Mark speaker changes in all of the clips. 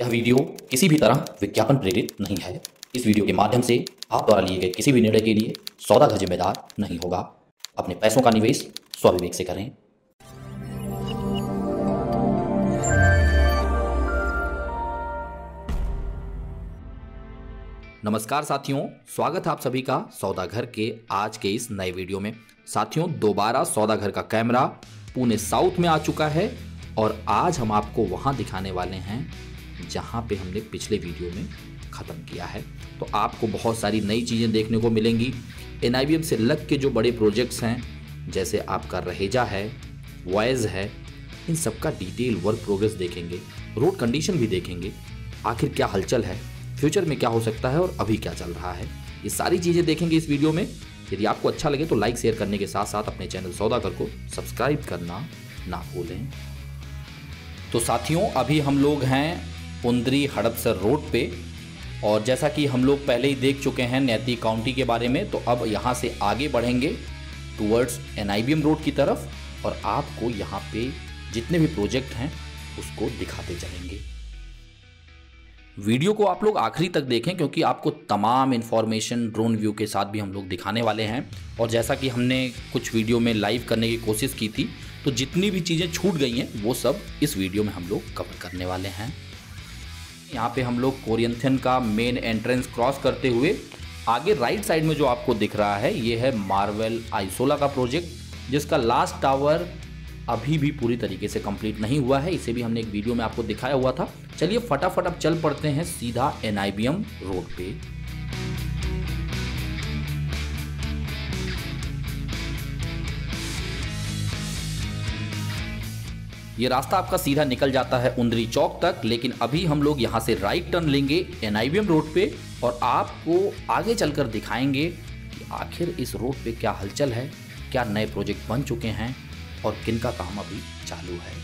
Speaker 1: यह वीडियो किसी भी तरह विज्ञापन प्रेरित नहीं है। इस वीडियो के माध्यम से आप द्वारा लिए गए किसी भी निर्णय के लिए सौदा सौदागर जिम्मेदार नहीं होगा। अपने पैसों का निवेश स्वविवेक से करें। नमस्कार साथियों, स्वागत है आप सभी का सौदागर के आज के इस नए वीडियो में। साथियों, दोबारा सौदागर का कैमरा पुणे साउथ में आ चुका है और आज हम आपको वहाँ दिखाने वाले हैं जहाँ पे हमने पिछले वीडियो में ख़त्म किया है। तो आपको बहुत सारी नई चीज़ें देखने को मिलेंगी। एनआईबीएम से लग के जो बड़े प्रोजेक्ट्स हैं, जैसे आपका रहेजा है, वॉयज़ है, इन सब का डिटेल वर्क प्रोग्रेस देखेंगे, रोड कंडीशन भी देखेंगे, आखिर क्या हलचल है, फ्यूचर में क्या हो सकता है और अभी क्या चल रहा है, ये सारी चीज़ें देखेंगे इस वीडियो में। यदि आपको अच्छा लगे तो लाइक, शेयर करने के साथ साथ अपने चैनल सौदागर को सब्सक्राइब करना ना भूलें। तो साथियों, अभी हम लोग हैं उंदरी हड़पसर रोड पे। और जैसा कि हम लोग पहले ही देख चुके हैं नैती काउंटी के बारे में तो अब यहाँ से आगे बढ़ेंगे टूवर्ड्स एन रोड की तरफ़, और आपको यहाँ पे जितने भी प्रोजेक्ट हैं, उसको दिखाते चलेंगे। वीडियो को आप लोग आखिरी तक देखें, क्योंकि आपको तमाम इन्फॉर्मेशन ड्रोन व्यू के साथ भी हम लोग दिखाने वाले हैं। और जैसा कि हमने कुछ वीडियो में लाइव करने की कोशिश की थी तो जितनी भी चीज़ें छूट गई हैं, वो सब इस वीडियो में हम लोग कवर करने वाले हैं। यहाँ पे हम लोग कोरियंथन का मेन एंट्रेंस क्रॉस करते हुए आगे राइट साइड में जो आपको दिख रहा है, ये है मार्वल आइसोला का प्रोजेक्ट जिसका लास्ट टावर अभी भी पूरी तरीके से कंप्लीट नहीं हुआ है। इसे भी हमने एक वीडियो में आपको दिखाया हुआ था। चलिए फटाफट अब चल पड़ते हैं सीधा एनआईबीएम रोड पे। ये रास्ता आपका सीधा निकल जाता है उंदरी चौक तक, लेकिन अभी हम लोग यहाँ से राइट टर्न लेंगे एन रोड पे और आपको आगे चलकर दिखाएँगे कि आखिर इस रोड पे क्या हलचल है, क्या नए प्रोजेक्ट बन चुके हैं और किन का काम अभी चालू है।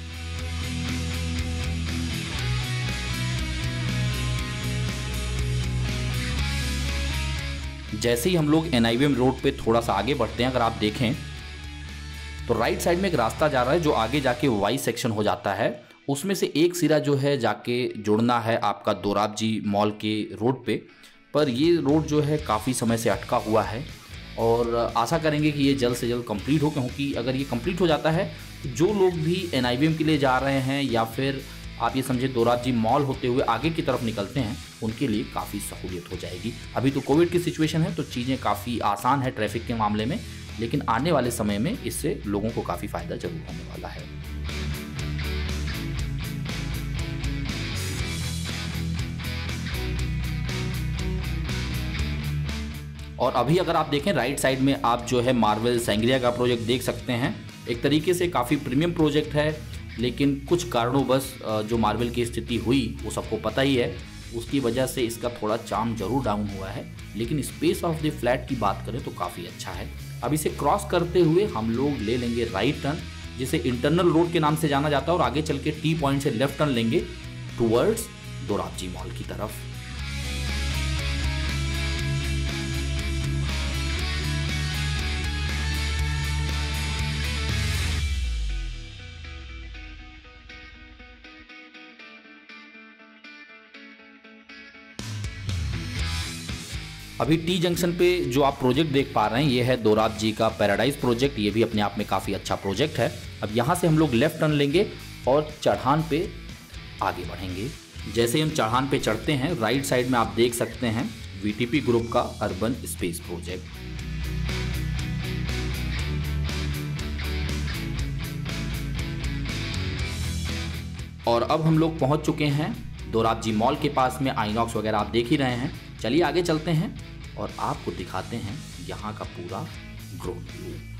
Speaker 1: जैसे ही हम लोग एन रोड पे थोड़ा सा आगे बढ़ते हैं, अगर आप देखें तो राइट साइड में एक रास्ता जा रहा है जो आगे जाके वाई सेक्शन हो जाता है। उसमें से एक सिरा जो है जाके जुड़ना है आपका दोराब जी मॉल के रोड पे। पर ये रोड जो है काफ़ी समय से अटका हुआ है और आशा करेंगे कि ये जल्द से जल्द कंप्लीट हो, क्योंकि अगर ये कंप्लीट हो जाता है तो जो लोग भी एन के लिए जा रहे हैं या फिर आप ये समझे दोराब जी मॉल होते हुए आगे की तरफ़ निकलते हैं, उनके लिए काफ़ी सहूलियत हो जाएगी। अभी तो कोविड की सिचुएशन है तो चीज़ें काफ़ी आसान है ट्रैफ़िक के मामले में। लेकिन आने वाले समय में इससे लोगों को काफ़ी फ़ायदा ज़रूर होने वाला है। और अभी अगर आप देखें राइट साइड में आप जो है मार्वल सेंग्रिया का प्रोजेक्ट देख सकते हैं। एक तरीके से काफ़ी प्रीमियम प्रोजेक्ट है, लेकिन कुछ कारणों बस जो मार्वल की स्थिति हुई, वो सबको पता ही है। उसकी वजह से इसका थोड़ा चाम ज़रूर डाउन हुआ है। लेकिन स्पेस ऑफ़ द फ्लैट की बात करें तो काफ़ी अच्छा है। अब इसे क्रॉस करते हुए हम लोग ले लेंगे राइट टर्न जिसे इंटरनल रोड के नाम से जाना जाता है और आगे चल के टी पॉइंट से लेफ़्ट टर्न लेंगे टूवर्ड्स दोराबजी मॉल की तरफ़। अभी टी जंक्शन पे जो आप प्रोजेक्ट देख पा रहे हैं, ये है दोराब जी का पैराडाइज प्रोजेक्ट ये भी अपने आप में काफ़ी अच्छा प्रोजेक्ट है। अब यहाँ से हम लोग लेफ़्ट टर्न लेंगे और चढ़ान पे आगे बढ़ेंगे। जैसे हम चढ़ान पे चढ़ते हैं राइट साइड में आप देख सकते हैं वीटीपी ग्रुप का अर्बन स्पेस प्रोजेक्ट और अब हम लोग पहुँच चुके हैं दोराब जी मॉल के पास में आइनॉक्स वगैरह आप देख ही रहे हैं। चलिए आगे चलते हैं और आपको दिखाते हैं यहाँ का पूरा ग्रोथ व्यू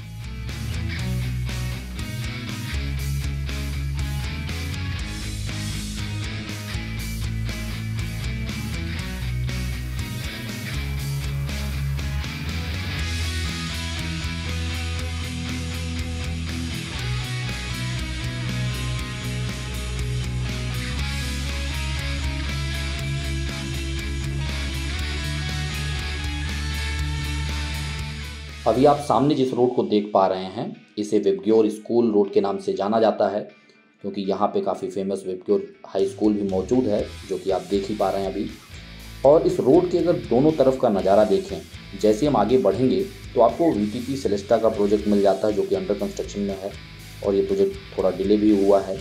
Speaker 1: अभी आप सामने जिस रोड को देख पा रहे हैं, इसे विबग्योर स्कूल रोड के नाम से जाना जाता है, क्योंकि यहाँ पे काफ़ी फ़ेमस वेबक्योर हाई स्कूल भी मौजूद है, जो कि आप देख ही पा रहे हैं अभी। और इस रोड के अगर दोनों तरफ़ का नज़ारा देखें, जैसे हम आगे बढ़ेंगे तो आपको वी टी सेलेस्टा का प्रोजेक्ट मिल जाता है, जो कि अंडर कंस्ट्रक्शन में है, और ये प्रोजेक्ट थोड़ा डिले भी हुआ है।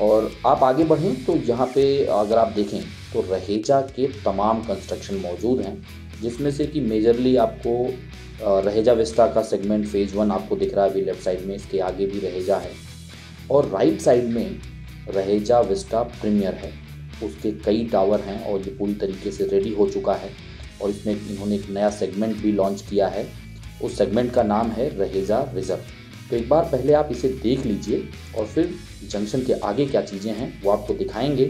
Speaker 1: और आप आगे बढ़ें तो यहाँ पे अगर आप देखें तो रहेजा के तमाम कंस्ट्रक्शन मौजूद हैं। जिसमें से कि मेजरली आपको रहेजा विस्टा का सेगमेंट फ़ेज़ वन आपको दिख रहा है अभी लेफ़्ट साइड में, इसके आगे भी रहेजा है। और राइट साइड में रहेजा विस्टा प्रीमियर है। उसके कई टावर हैं और ये पूरी तरीके से रेडी हो चुका है। और इसमें इन्होंने एक नया सेगमेंट भी लॉन्च किया है। उस सेगमेंट का नाम है रहेजा रिज़र्व तो एक बार पहले आप इसे देख लीजिए और फिर जंक्शन के आगे क्या चीज़ें हैं, वो आपको दिखाएँगे।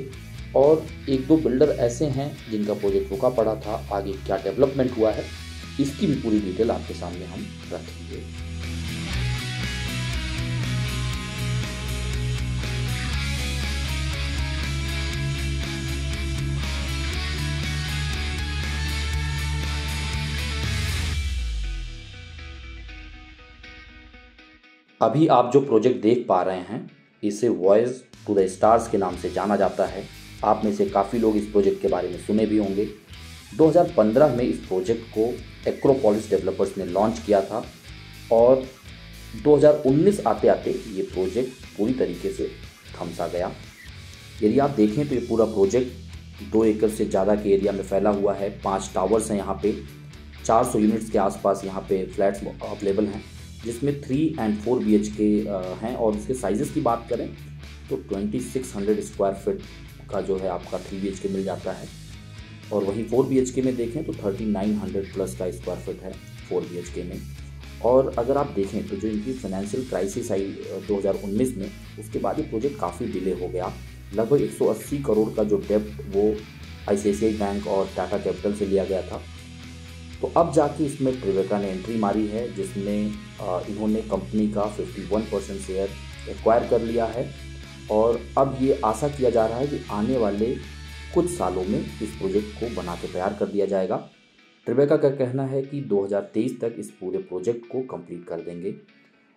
Speaker 1: और एक दो बिल्डर ऐसे हैं जिनका प्रोजेक्ट रुका पड़ा था, आगे क्या डेवलपमेंट हुआ है, इसकी भी पूरी डिटेल आपके सामने हम रखेंगे। अभी आप जो प्रोजेक्ट देख पा रहे हैं, इसे वॉइस टू द स्टार्स के नाम से जाना जाता है। आप में से काफ़ी लोग इस प्रोजेक्ट के बारे में सुने भी होंगे। 2015 में इस प्रोजेक्ट को एक्रोपोलिस डेवलपर्स ने लॉन्च किया था और 2019 आते आते ये प्रोजेक्ट पूरी तरीके से थमसा गया। यदि आप देखें तो ये पूरा प्रोजेक्ट दो एकड़ से ज़्यादा के एरिया में फैला हुआ है। पाँच टावर्स हैं यहाँ पे 400 यूनिट्स के आसपास यहाँ पे फ्लैट्स अवेलेबल हैं, जिसमें थ्री एंड फोर बी के हैं और इसके साइजेस की बात करें तो 2600 स्क्वायर फीट का जो है आपका थ्री बी एच के मिल जाता है। और वहीं फोर बी एच के में देखें तो 3900 प्लस का स्क्वायर फीट है फोर बी एच के में। और अगर आप देखें तो जो इनकी फाइनेंशियल क्राइसिस आई 2019 में, उसके बाद ये प्रोजेक्ट काफ़ी डिले हो गया। लगभग 180 करोड़ का जो डेप्ट वो आई बैंक और टाटा कैपिटल से लिया गया था। तो अब जाके इसमें ट्रिवेका ने एंट्री मारी है, जिसमें इन्होंने कंपनी का 51 परसेंट शेयर एक्वायर कर लिया है। और अब ये आशा किया जा रहा है कि आने वाले कुछ सालों में इस प्रोजेक्ट को बना के तैयार कर दिया जाएगा। ट्रिबेका का कहना है कि 2023 तक इस पूरे प्रोजेक्ट को कंप्लीट कर देंगे।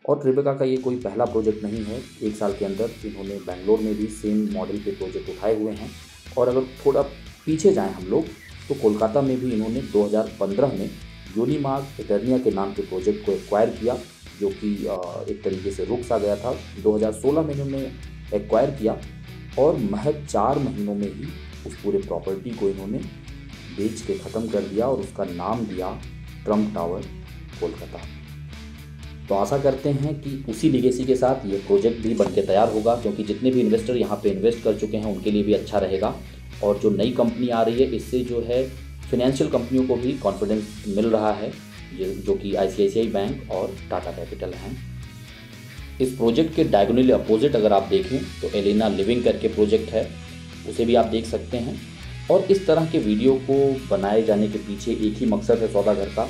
Speaker 1: और ट्रिबेका का ये कोई पहला प्रोजेक्ट नहीं है। एक साल के अंदर इन्होंने बेंगलोर में भी सेम मॉडल के प्रोजेक्ट उठाए हुए हैं। और अगर थोड़ा पीछे जाएँ हम लोग तो कोलकाता में भी इन्होंने 2015 में यूनिमार्क इटर्निया के नाम के प्रोजेक्ट को एक्वायर किया, जो कि एक तरीके से रुक सा गया था। 2016 में इन्होंने एक्वायर किया और महज चार महीनों में ही उस पूरे प्रॉपर्टी को इन्होंने बेच के ख़त्म कर दिया और उसका नाम दिया ट्रंप टावर कोलकाता। तो आशा करते हैं कि उसी लिगेसी के साथ ये प्रोजेक्ट भी बन के तैयार होगा, क्योंकि जितने भी इन्वेस्टर यहाँ पे इन्वेस्ट कर चुके हैं, उनके लिए भी अच्छा रहेगा। और जो नई कंपनी आ रही है, इससे जो है फिनेंशियल कंपनियों को भी कॉन्फिडेंस मिल रहा है जो कि ICICI बैंक और टाटा कैपिटल हैं। इस प्रोजेक्ट के डायगोनली अपोजिट अगर आप देखें तो एलिना लिविंग करके प्रोजेक्ट है। उसे भी आप देख सकते हैं। और इस तरह के वीडियो को बनाए जाने के पीछे एक ही मकसद है सौदागर का,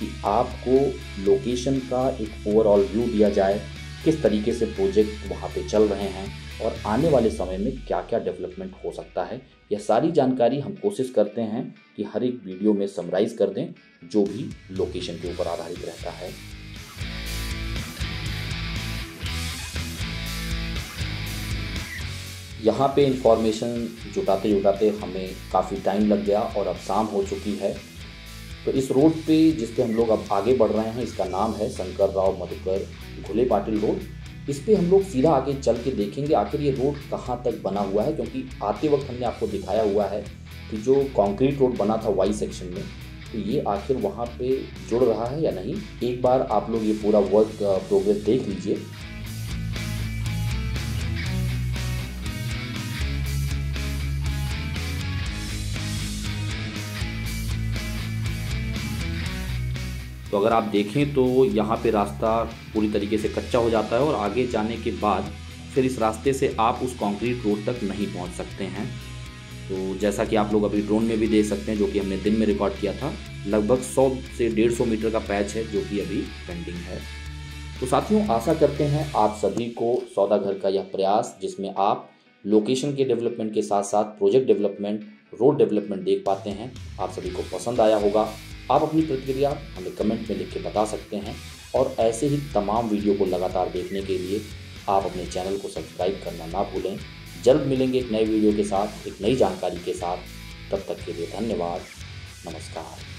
Speaker 1: कि आपको लोकेशन का एक ओवरऑल व्यू दिया जाए, किस तरीके से प्रोजेक्ट वहाँ पे चल रहे हैं और आने वाले समय में क्या क्या डेवलपमेंट हो सकता है। यह सारी जानकारी हम कोशिश करते हैं कि हर एक वीडियो में समराइज कर दें, जो भी लोकेशन के ऊपर आधारित रहता है। यहाँ पे इंफॉर्मेशन जुटाते जुटाते हमें काफ़ी टाइम लग गया और अब शाम हो चुकी है। तो इस रोड पे जिस पे हम लोग अब आगे बढ़ रहे हैं, इसका नाम है शंकर राव मधुकर घुले पाटिल रोड इस पे हम लोग सीधा आगे चल के देखेंगे आखिर ये रोड कहाँ तक बना हुआ है, क्योंकि आते वक्त हमने आपको दिखाया हुआ है कि जो कंक्रीट रोड बना था वाई सेक्शन में तो ये आखिर वहाँ पे जुड़ रहा है या नहीं? एक बार आप लोग ये पूरा वर्क प्रोग्रेस देख लीजिए। तो अगर आप देखें तो यहाँ पे रास्ता पूरी तरीके से कच्चा हो जाता है और आगे जाने के बाद फिर इस रास्ते से आप उस कंक्रीट रोड तक नहीं पहुँच सकते हैं। तो जैसा कि आप लोग अभी ड्रोन में भी देख सकते हैं, जो कि हमने दिन में रिकॉर्ड किया था, लगभग 100 से 150 मीटर का पैच है, जो कि अभी पेंडिंग है। तो साथियों, आशा करते हैं आप सभी को सौदा घर का यह प्रयास, जिसमें आप लोकेशन के डेवलपमेंट के साथ साथ प्रोजेक्ट डेवलपमेंट, रोड डेवलपमेंट देख पाते हैं। आप सभी को पसंद आया होगा। आप अपनी प्रतिक्रिया हमें कमेंट में लिख के बता सकते हैं और ऐसे ही तमाम वीडियो को लगातार देखने के लिए आप अपने चैनल को सब्सक्राइब करना ना भूलें। जल्द मिलेंगे एक नए वीडियो के साथ, एक नई जानकारी के साथ। तब तक के लिए धन्यवाद। नमस्कार।